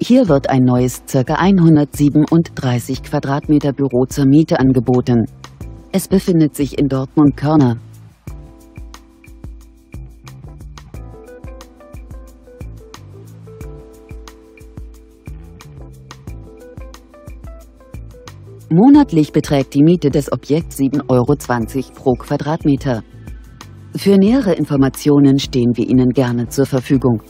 Hier wird ein neues ca. 137 Quadratmeter Büro zur Miete angeboten. Es befindet sich in Dortmund-Körner. Monatlich beträgt die Miete des Objekts 7,20 Euro pro Quadratmeter. Für nähere Informationen stehen wir Ihnen gerne zur Verfügung.